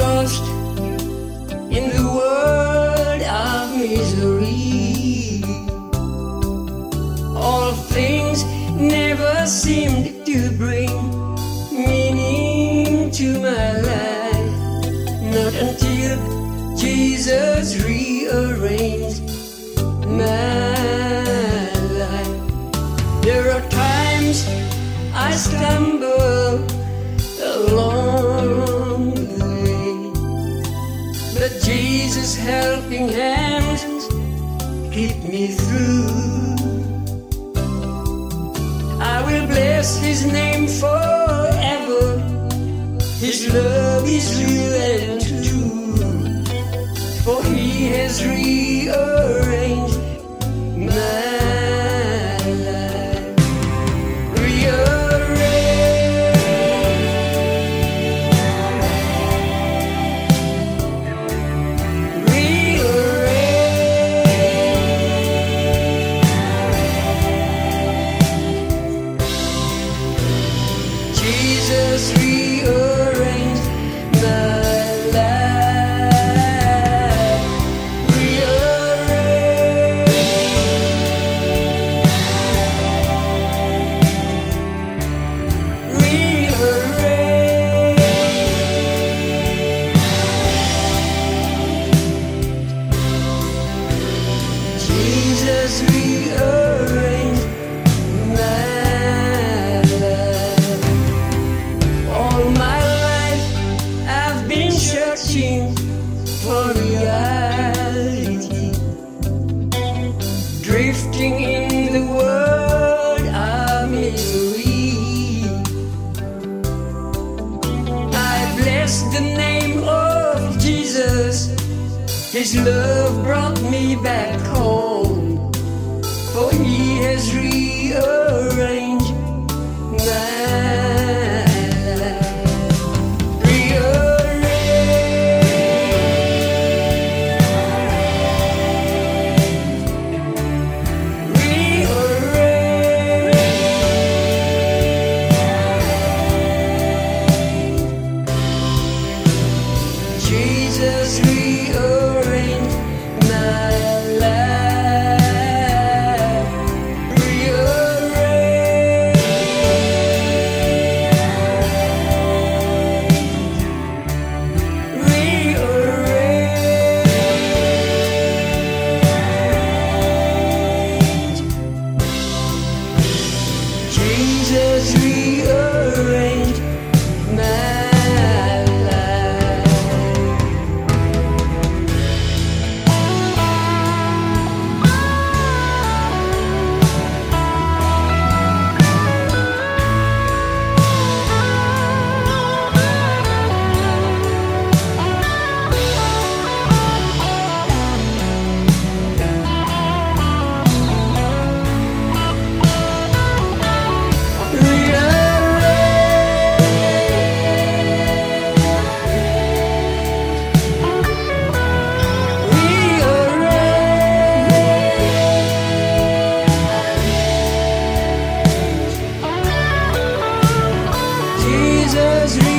lost in the world of misery. All things never seemed to bring meaning to my life, not until Jesus rearranged my but Jesus' helping hands keep me through. I will bless His name forever. Drifting in the world of misery. I bless the name of Jesus. His love brought me back home, Jesus